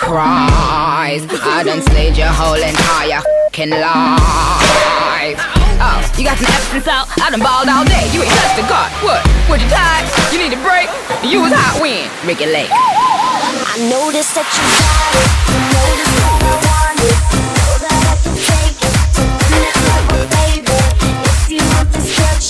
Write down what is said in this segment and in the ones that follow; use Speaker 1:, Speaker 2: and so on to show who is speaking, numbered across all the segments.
Speaker 1: cries. I done slayed your whole entire fucking life. Oh, you got some absence out? I done balled all day. You ain't touched the gut. What? Would you tired? You need a break? You was hot when? Ricki Lake.
Speaker 2: I noticed that you got it. You noticed that I want it. Know that I can take it. So baby. If you want
Speaker 3: Se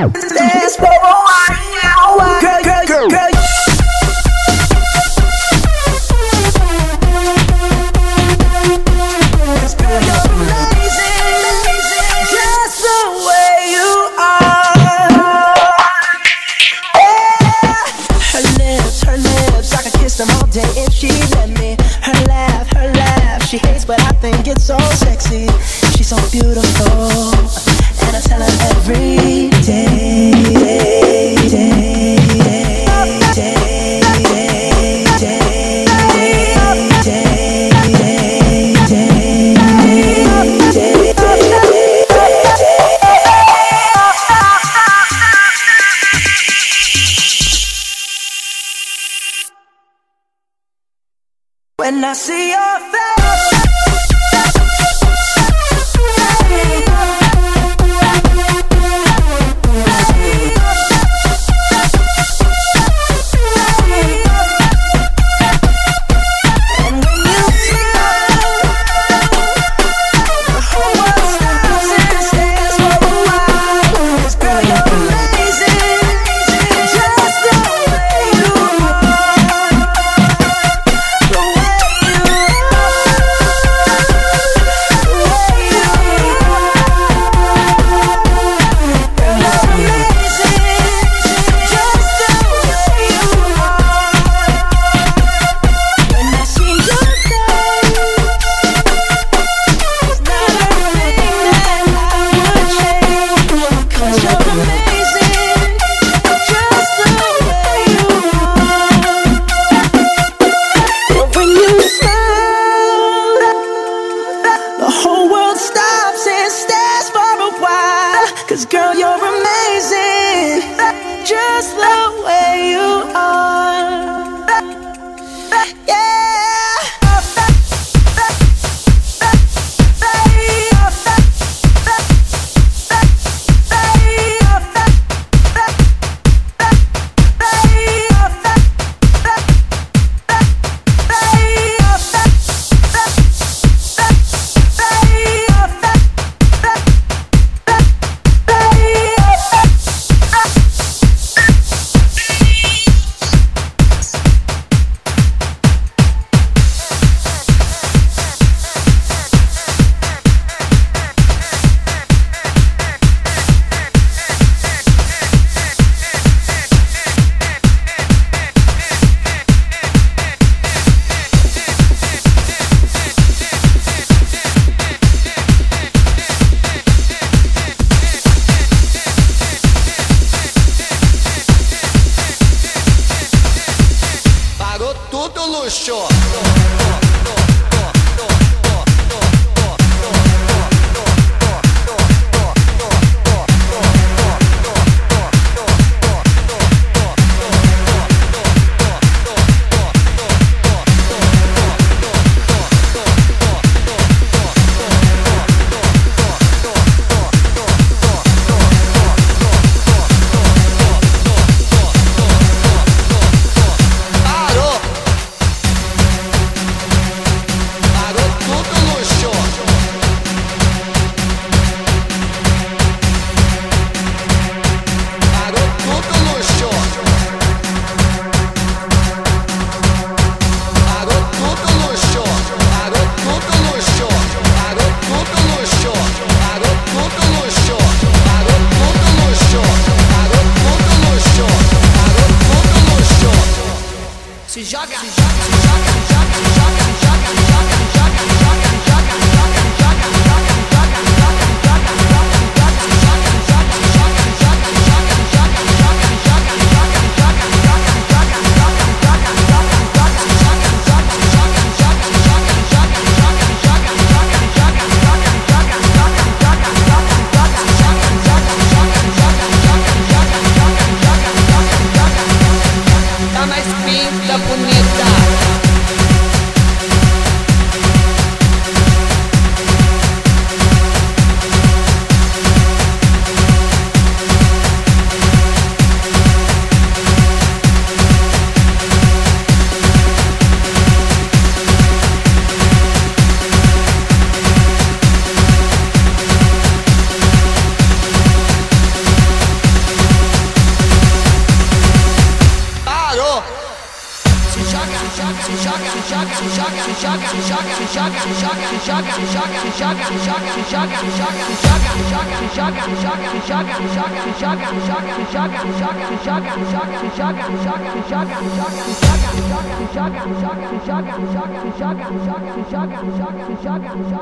Speaker 3: Let's go, girl, girl, girl, girl. Day if she let me, her laugh, her laugh. She hates, but I think it's so sexy. She's so beautiful.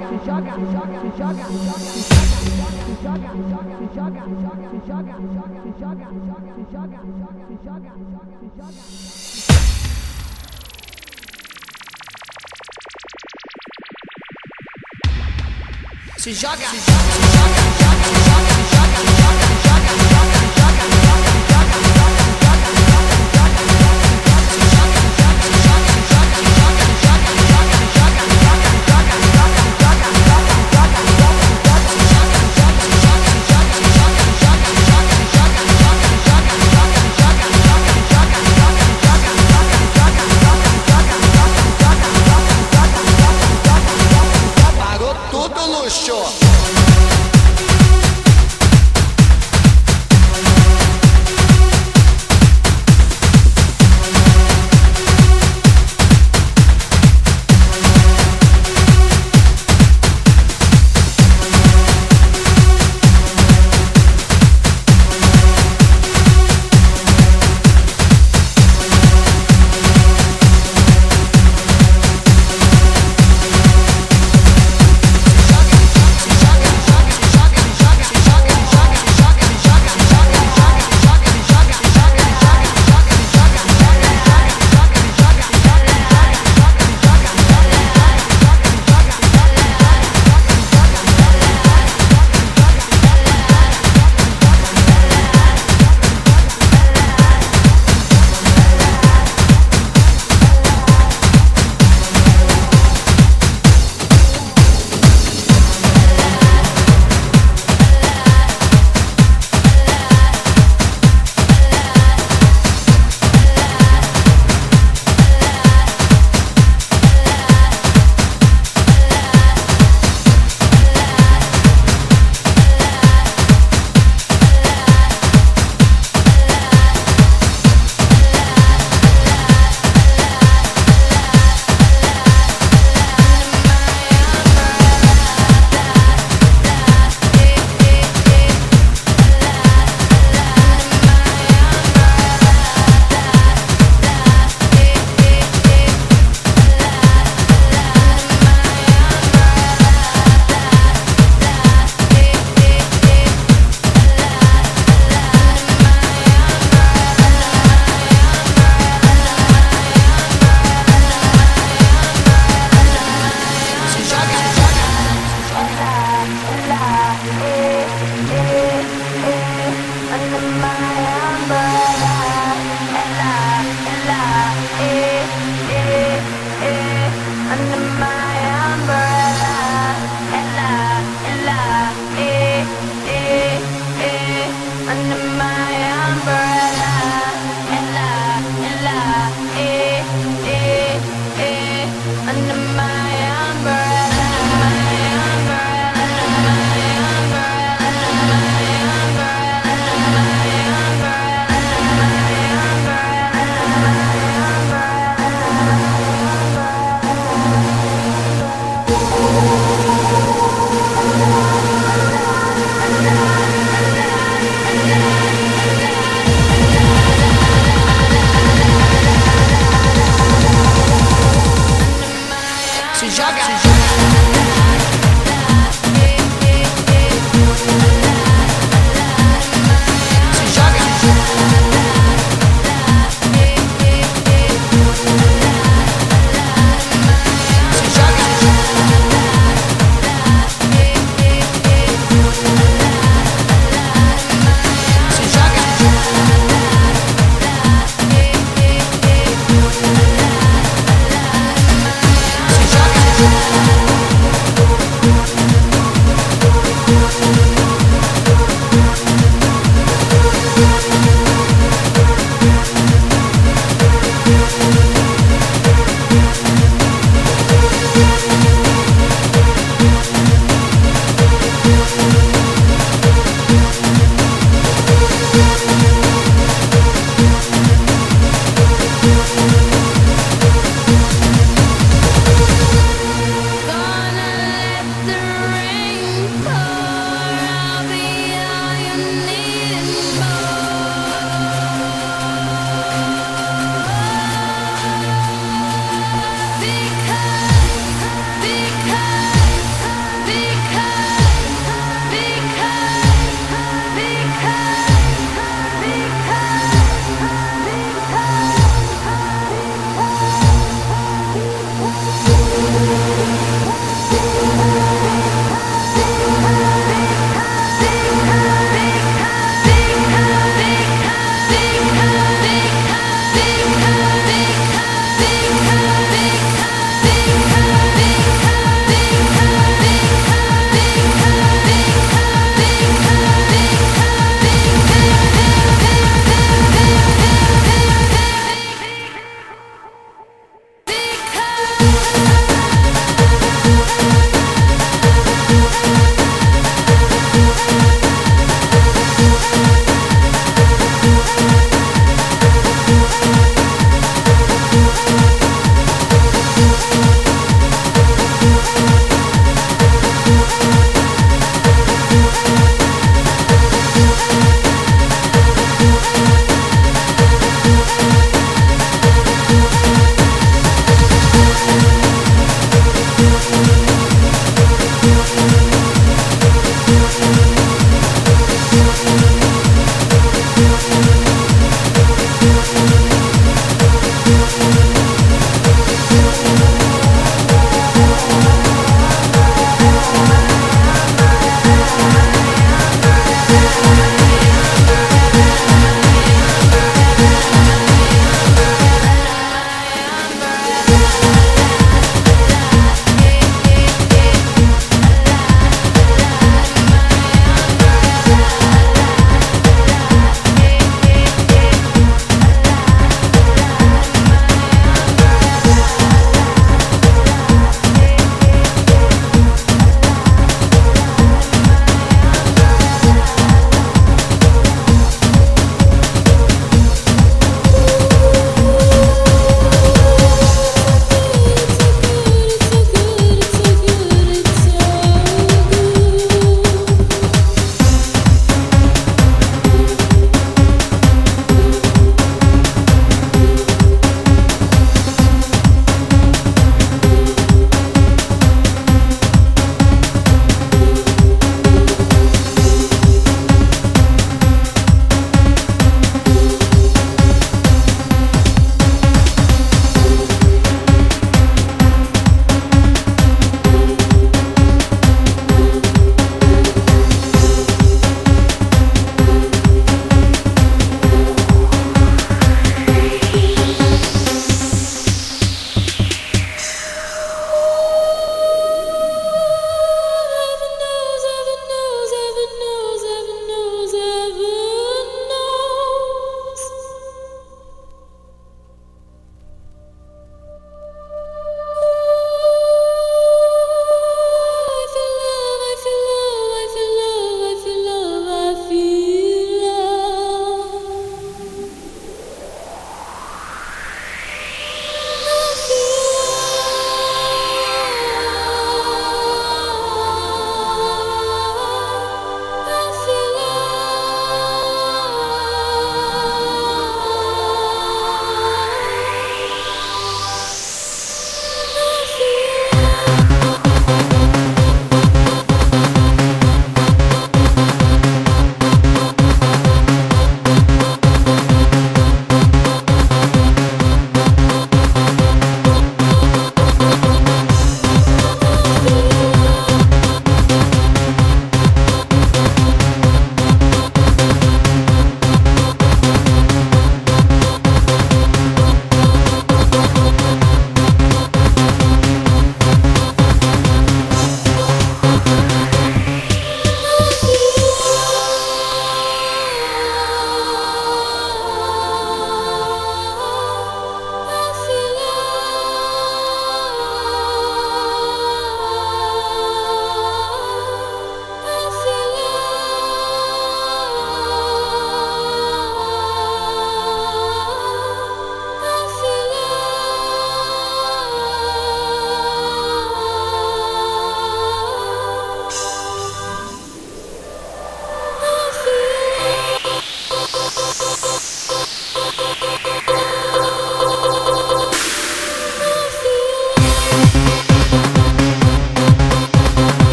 Speaker 4: Se joga, se joga, se joga, se joga, se joga, se joga, se joga, se joga, se joga, se joga, se joga, se joga, se joga,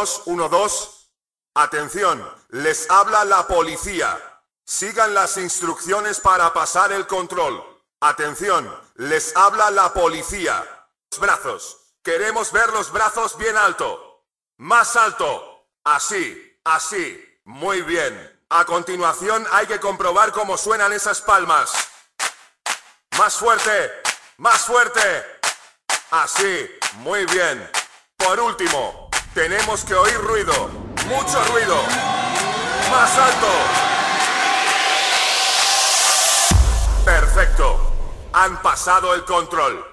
Speaker 5: 212. Atención, les habla la policía. Sigan las instrucciones para pasar el control. Atención, les habla la policía. Los brazos. Queremos ver los brazos bien alto. Más alto. Así, así. Muy bien. A continuación hay que comprobar cómo suenan esas palmas. Más fuerte. Más fuerte. Así. Muy bien. Por último, tenemos que oír ruido, mucho ruido, más alto. Perfecto, han pasado el control.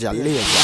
Speaker 6: 讲裂